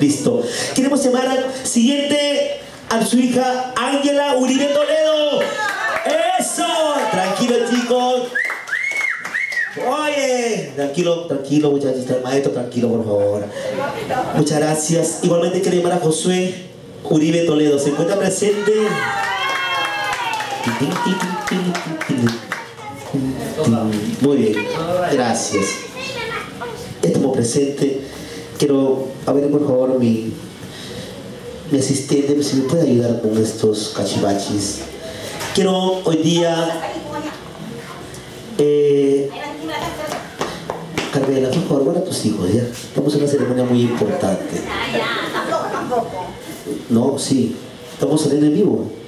Listo. Queremos llamar al siguiente a su hija Ángela Uribe Toledo. ¡Eso! Tranquilo, chicos. Oye, tranquilo, tranquilo, muchachos, maestro, tranquilo, por favor. Muchas gracias. Igualmente quiero llamar a Josué Uribe Toledo. ¿Se encuentra presente? Muy bien, gracias. Estamos presentes. Quiero, a ver por favor mi, mi asistente, si me puede ayudar con estos cachivachis. Quiero hoy día eh, Carmela, por favor, guarda a tus hijos, ¿ya? Estamos en una ceremonia muy importante. No, sí, estamos saliendo en vivo.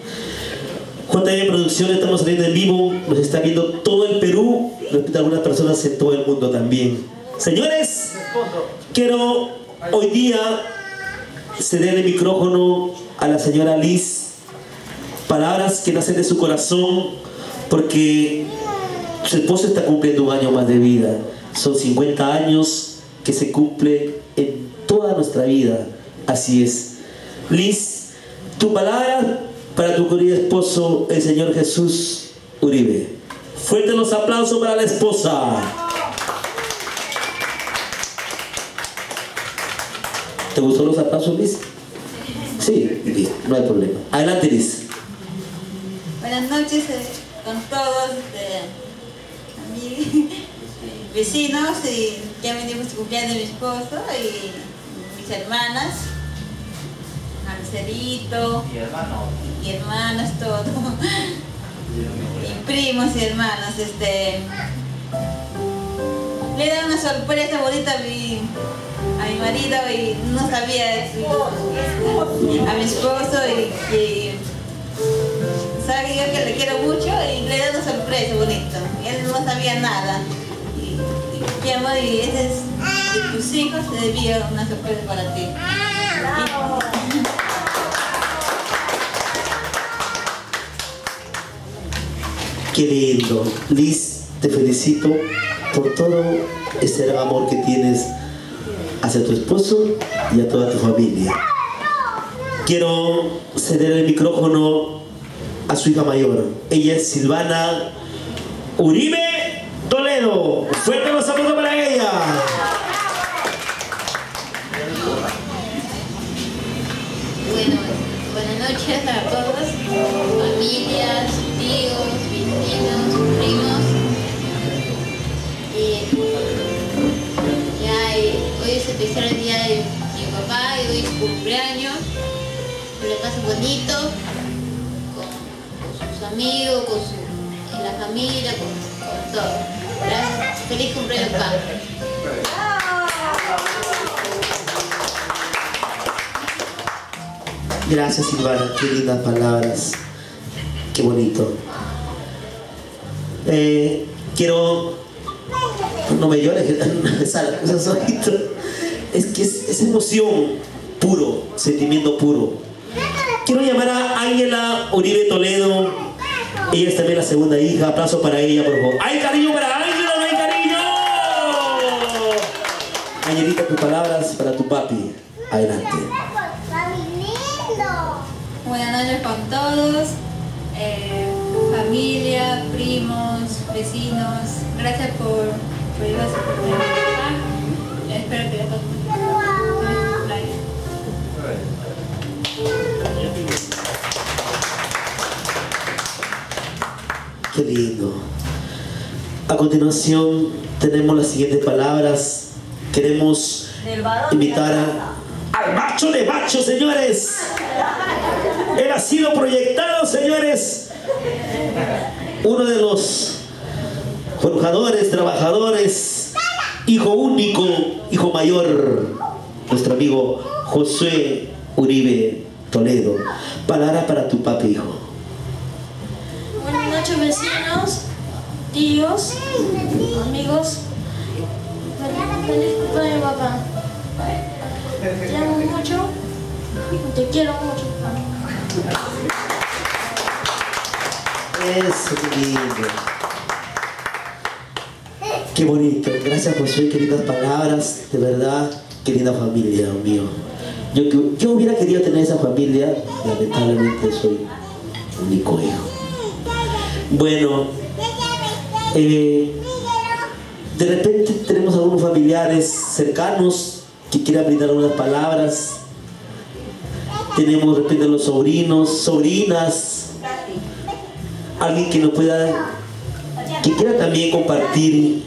JM Producciones, estamos saliendo en vivo, nos está viendo todo el Perú, nos algunas personas en todo el mundo también. Señores, quiero hoy día ceder el micrófono a la señora Liz, palabras que nacen de su corazón, porque su esposo está cumpliendo un año más de vida. Son 50 años que se cumple en toda nuestra vida. Así es. Liz, tu palabra para tu querido esposo, el Señor Jesús Uribe. Fuerte los aplausos para la esposa. ¿Te gustó los aplausos, Liz? Sí, no hay problema. Adelante, Liz. Buenas noches eh, con todos, mis vecinos, y ya venimos cumpleaños de mi esposo y mis hermanas. Y hermanos. Y hermanos, todo. Y primos y hermanos, este. Le da una sorpresa bonita a mi, a mi marido y no sabía a mi esposo y, y sabe yo que le quiero mucho y le da una sorpresa bonita. Él no sabía nada. Y, y llamo y ese es de tus hijos, te debía una sorpresa para ti. Qué lindo. Liz, te felicito por todo ese amor que tienes hacia tu esposo y a toda tu familia. Quiero ceder el micrófono a su hija mayor. Ella es Silvana Uribe Toledo. Fuerte los saludos para ella. Bueno, buenas noches especial el día de mi papá y hoy cumpleaños. Le pasa bonito, con, con, sus amigos, con su, la familia, con, con todo. Gracias. Feliz cumpleaños, papá. Gracias Silvana, qué lindas palabras, qué bonito. Eh, quiero, no me llores, es que es, emoción puro, sentimiento puro. Quiero llamar a Ángela Uribe Toledo, ella es también la segunda hija, aplauso para ella por favor. ¡Hay cariño para Ángela, hay cariño! Angelita, tus palabras para tu papi, adelante. Buenas noches con todos, eh, familia, primos, vecinos. Gracias por, por ir a su. Espero que les Qué lindo. A continuación tenemos las siguientes palabras. Queremos invitar a, al macho de macho, señores. Él ha sido proyectado, señores. Uno de los forjadores, trabajadores, hijo único, hijo mayor, nuestro amigo José Uribe Toledo. Palabra para tu papi, hijo. Vecinos, tíos, amigos. Feliz cumpleaños, papá. Te amo mucho. Te quiero mucho, papá. Eso, qué lindo. Qué bonito. Gracias por sus queridas palabras. De verdad, qué linda familia, Dios mío. Yo, yo hubiera querido tener esa familia. Lamentablemente soy único hijo. Bueno, eh, de repente tenemos algunos familiares cercanos que quieran brindar unas palabras. Tenemos de repente los sobrinos, sobrinas, alguien que nos pueda, que quiera también compartir.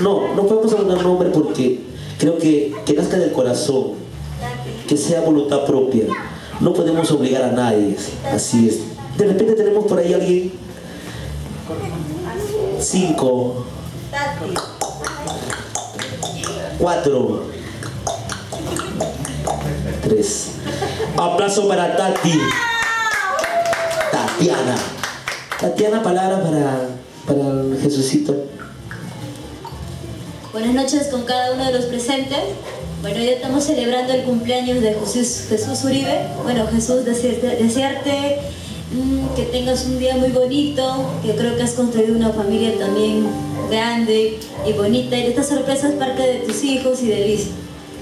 No, no podemos hablar nombre porque creo que, que nazca del corazón, que sea voluntad propia. No podemos obligar a nadie, así es. De repente tenemos por ahí alguien, cinco, cuatro, tres. Aplauso para Tati. Tatiana. Tatiana, palabra para, para Jesucito. Buenas noches con cada uno de los presentes. Bueno, ya estamos celebrando el cumpleaños de Jesús, Jesús Uribe. Bueno, Jesús, desearte, desearte que tengas un día muy bonito, que creo que has construido una familia también grande y bonita. Y esta sorpresa es parte de tus hijos y de Luis.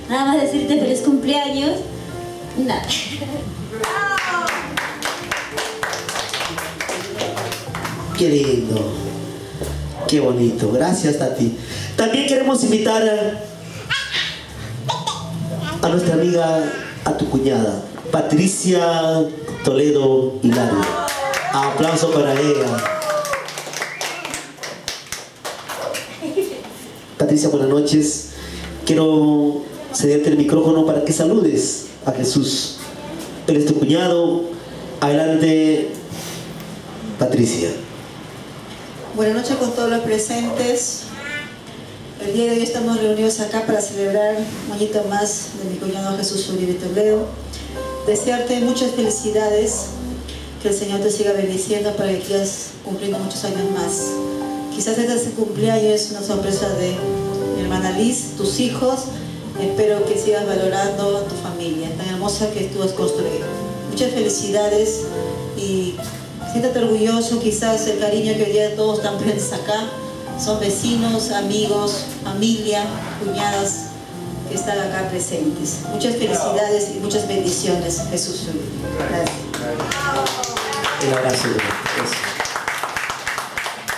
Nada más decirte feliz cumpleaños. Nada. Qué lindo. Qué bonito. Gracias, Tati. También queremos invitar a nuestra amiga, a tu cuñada, Patricia Toledo Hilario. Aplauso para ella. Patricia, buenas noches. Quiero cederte el micrófono para que saludes a Jesús. Él es tu cuñado. Adelante, Patricia. Buenas noches con todos los presentes. El día de hoy estamos reunidos acá para celebrar un añito más de mi cuñado Jesús Uribe Toledo. Desearte muchas felicidades, que el Señor te siga bendiciendo para que sigas cumpliendo muchos años más. Quizás este cumpleaños es una sorpresa de mi hermana Liz, tus hijos. Espero que sigas valorando a tu familia, tan hermosa que tú has construido. Muchas felicidades y siéntate orgulloso quizás el cariño que hoy día todos están presentes acá. Son vecinos, amigos, familia, cuñadas que están acá presentes. Muchas felicidades y muchas bendiciones, Jesús. Gracias. El abrazo.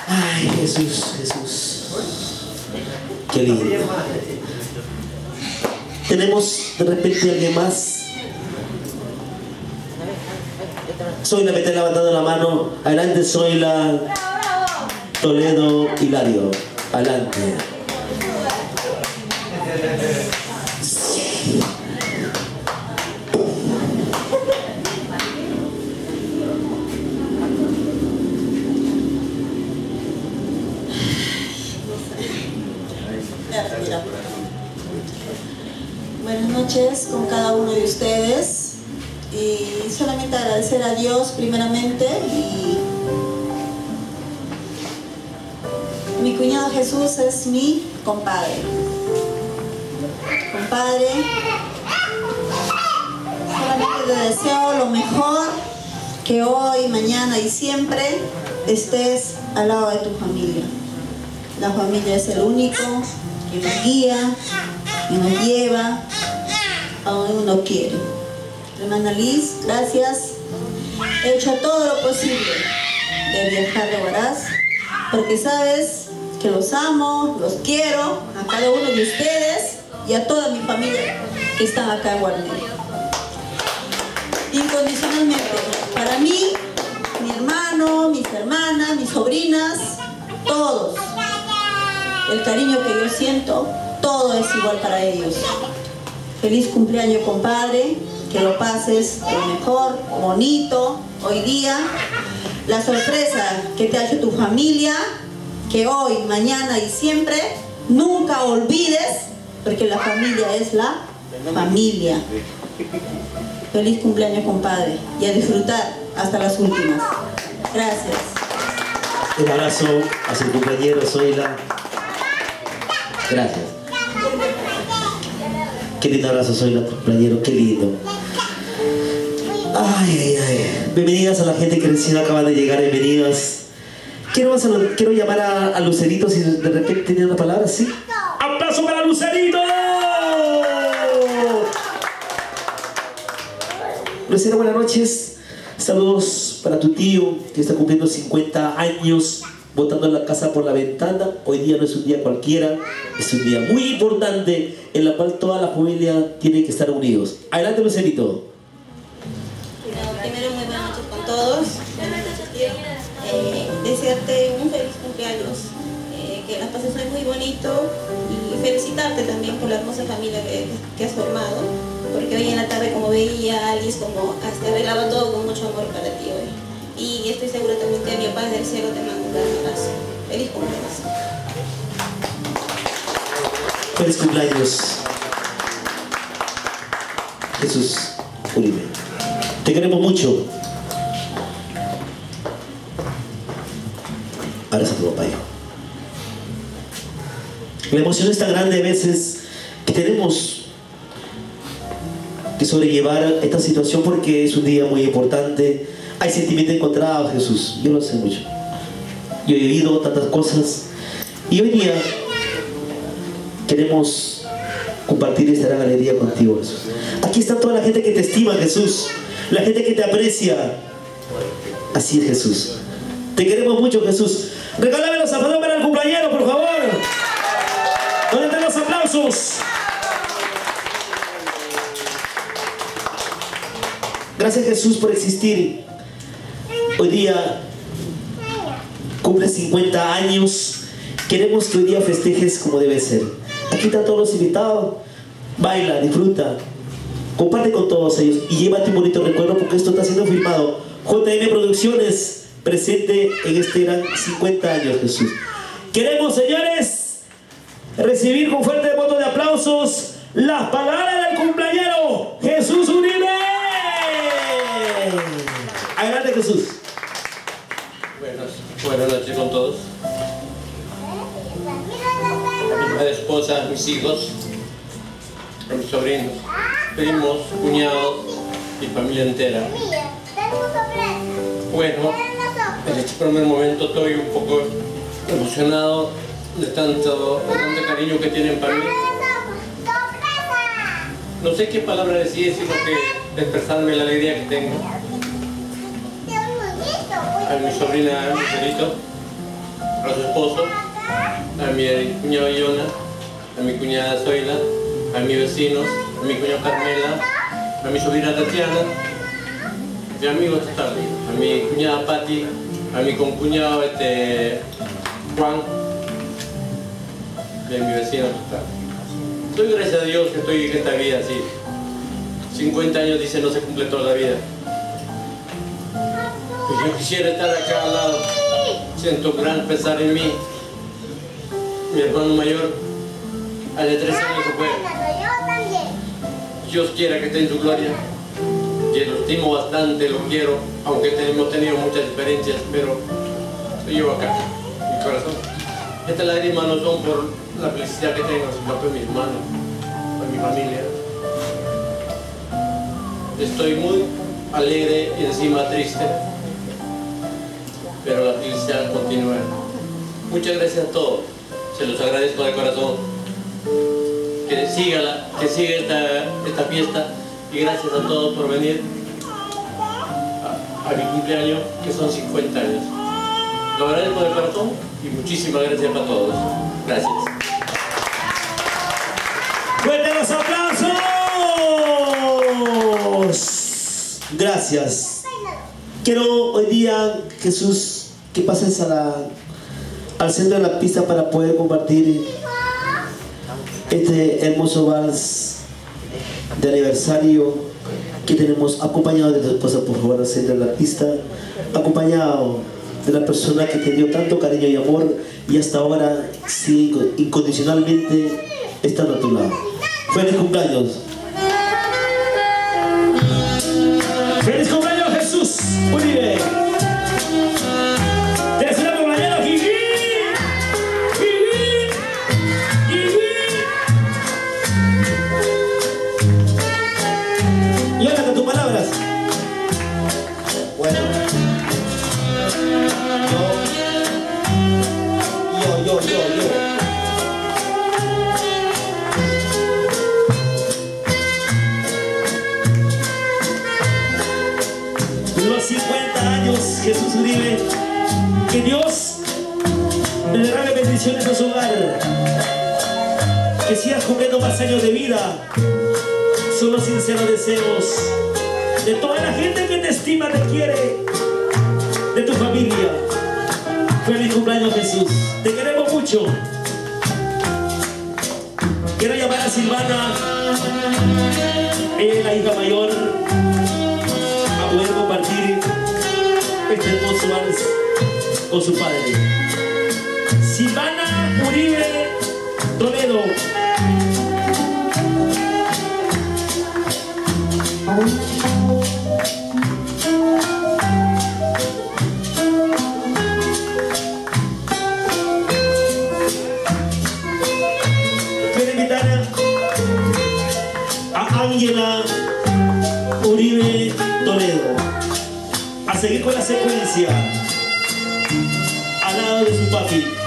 Ay, Jesús, Jesús. Qué lindo. Tenemos de repente alguien más. Soy la que está levantando la mano. Adelante, soy la Toledo Hilario. Adelante. Buenas con cada uno de ustedes y solamente agradecer a Dios primeramente y mi cuñado Jesús es mi compadre. Compadre, solamente te deseo lo mejor, que hoy, mañana y siempre estés al lado de tu familia. La familia es el único que nos guía, que nos lleva a donde uno quiere. Hermana Liz, gracias. He hecho todo lo posible de viajar de Huaraz, porque sabes que los amo, los quiero, a cada uno de ustedes y a toda mi familia que están acá en Guardia. Incondicionalmente, para mí, mi hermano, mis hermanas, mis sobrinas, todos, el cariño que yo siento, todo es igual para ellos. Feliz cumpleaños, compadre, que lo pases lo mejor, bonito, hoy día. La sorpresa que te ha hecho tu familia, que hoy, mañana y siempre, nunca olvides, porque la familia es la familia. Feliz cumpleaños, compadre, y a disfrutar hasta las últimas. Gracias. Un abrazo a su compañero Zoila. Gracias. Qué lindo abrazo, Zoila, compañero, qué lindo. Ay, ay, ay. Bienvenidas a la gente que recién acaba de llegar, bienvenidas. Quiero, quiero llamar a, a Lucerito si de repente tenía una palabra, ¿sí? ¡Aplauso para Lucerito! Lucero, buenas noches. Saludos para tu tío que está cumpliendo 50 años botando la casa por la ventana. Hoy día no es un día cualquiera, es un día muy importante en la cual toda la familia tiene que estar unidos. Adelante, Lucerito. primero, muy buenas noches con todos. Eh, desearte un feliz cumpleaños, eh, que las pases muy bonito y felicitarte también por la hermosa familia que, que has formado, porque hoy en la tarde como veía Alice como hasta arreglaba todo con mucho amor para ti hoy. Y estoy segura también que mi papá del cielo te manda un gran abrazo. Feliz cumpleaños. Feliz cumpleaños. Jesús Uribe. Te queremos mucho. Abraza a tu papá. La emoción es tan grande a veces que tenemos que sobrellevar esta situación porque es un día muy importante. Hay sentimientos encontrados, Jesús. Yo lo sé mucho. Yo he vivido tantas cosas. Y hoy día queremos compartir esta gran alegría contigo, Jesús. Aquí está toda la gente que te estima, Jesús. La gente que te aprecia. Así es, Jesús. Te queremos mucho, Jesús. Regálame los aplausos para el cumpleañero, por favor. ¿Dónde están los aplausos? Gracias, Jesús, por existir. Hoy día cumple 50 años. Queremos que hoy día festejes como debe ser. Aquí están todos los invitados. Baila, disfruta. Comparte con todos ellos y llévate un bonito recuerdo porque esto está siendo filmado. JM Producciones presente en este gran 50 años, Jesús. Queremos, señores, recibir con fuerte voto de aplausos las palabras del cumpleañero Jesús Uribe. Adelante, Jesús. Buenas, noches con todos. Mi esposa, mis hijos, mis sobrinos, primos, cuñados y familia entera. Bueno, en este primer momento estoy un poco emocionado de tanto, de tanto cariño que tienen para mí. No sé qué palabra decir, sino que expresarme la alegría que tengo. A mi sobrina Michelito, a su esposo, a mi cuñado Iona, a mi cuñada Zoila, a mis vecinos, a mi cuñada Carmela, a mi sobrina Tatiana, a mi amigo total, a mi cuñada Patti, a mi concuñado este, Juan, de mi vecino total. Doy gracias a Dios que estoy en esta vida así. 50 años dice no se cumple toda la vida. Yo quisiera estar acá al lado. Siento gran pesar en mí. Mi hermano mayor, hace tres años se fue. Dios quiera que esté en su gloria. Que lo estimo bastante, lo quiero, aunque hemos tenido muchas diferencias, pero estoy yo acá, mi corazón. Estas lágrimas no son por la felicidad que tengo, sino por mi hermano, por mi familia. Estoy muy alegre y encima triste, pero la felicidad continúa. Muchas gracias a todos, se los agradezco de corazón. Que siga, que siga esta, esta fiesta y gracias a todos por venir a, mi cumpleaños, que son 50 años. Lo agradezco de corazón y muchísimas gracias para todos. Gracias. ¡Fuerte aplausos! Gracias. Quiero hoy día, Jesús, que pases al centro de la pista para poder compartir este hermoso vals de aniversario que tenemos acompañado de tu esposa, por favor, al centro de la pista, acompañado de la persona que te dio tanto cariño y amor y hasta ahora sigue incondicionalmente estando a tu lado. Feliz cumpleaños. Y ahora con tus palabras. Que Dios le derrame bendiciones a su hogar. Que sigas cumpliendo más años de vida. Son los sinceros deseos de toda la gente que te estima, te quiere, de tu familia. Feliz cumpleaños Jesús. Te queremos mucho. Quiero llamar a Silvana, ella es la hija mayor, con su padre. Silvana Uribe Toledo. Quiero invitar a Ángela Uribe Toledo a seguir con la secuencia al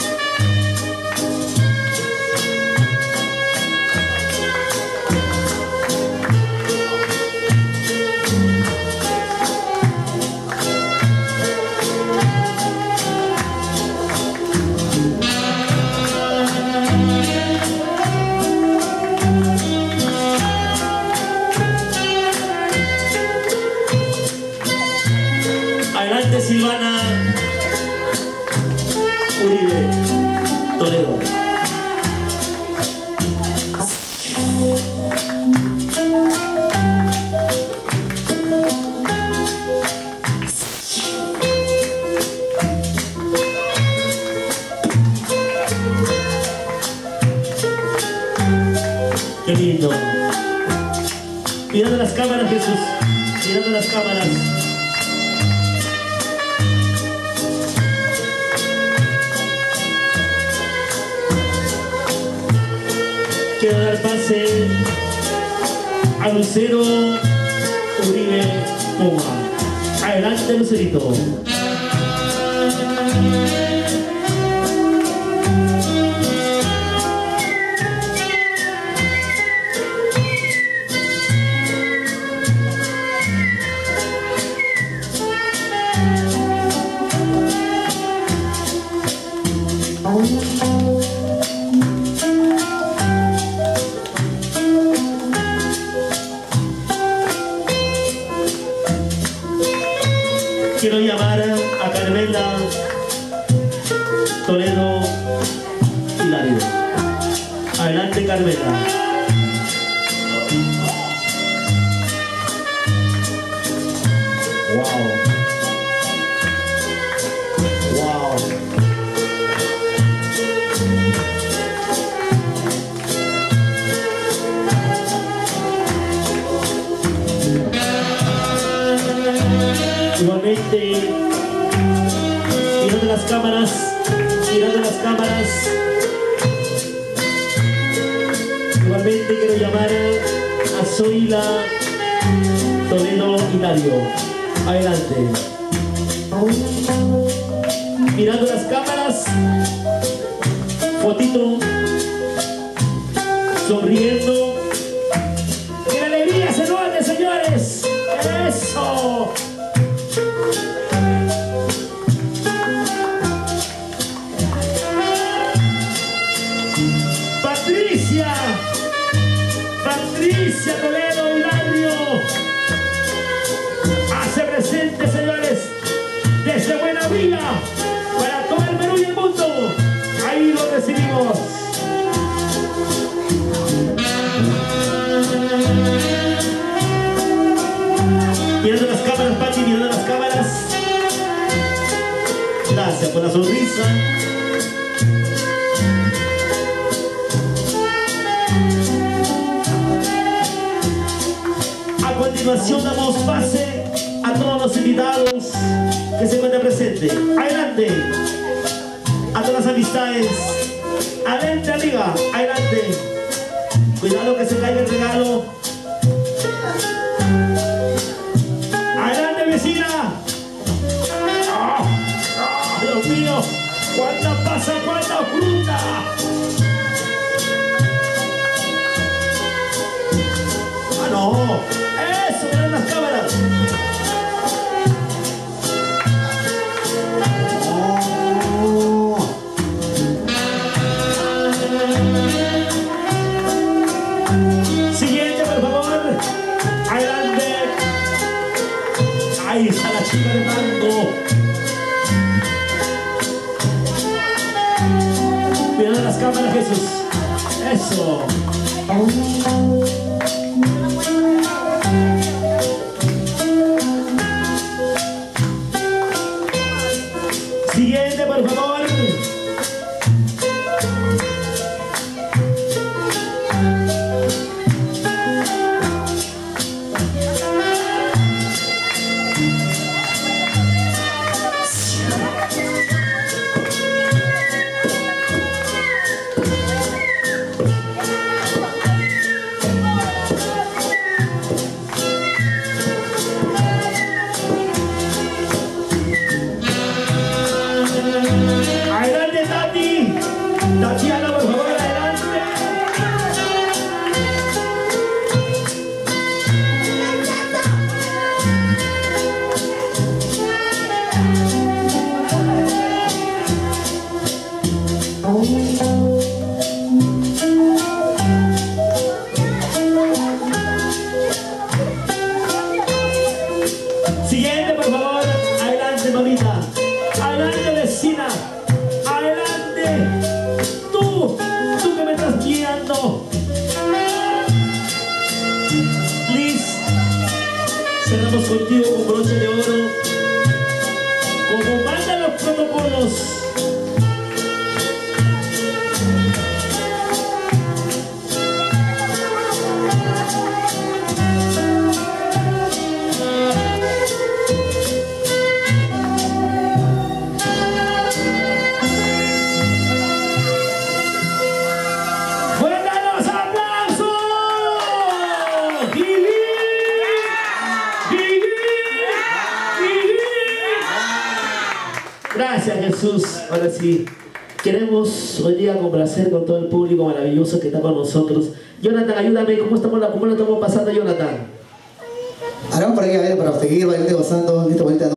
Qué lindo. Mirando las cámaras, Jesús. Mirando las cámaras. Quiero dar pase a Lucero Uribe Poma. Adelante, Lucerito. Quiero Igualmente, mirando las cámaras, mirando las cámaras. Igualmente quiero llamar a Zoila Toledo Hilario. Adelante. Mirando las cámaras. Fotito. Sonriendo. Para todo el Perú y el mundo. Ahí lo recibimos. Mirando las cámaras, Pati, mirando las cámaras. Gracias por la sonrisa. A continuación damos pase a todos los invitados que se encuentran presentes. Adelante. A todas las amistades. Adelante, amiga. Adelante. Cuidado que se caiga el regalo. Eso. Tatiana, con todo el público maravilloso que está con nosotros. Jonathan, ayúdame, ¿cómo, estamos, cómo lo estamos pasando, Jonathan? Harán por aquí a ver para seguir bailando gozando esta bonita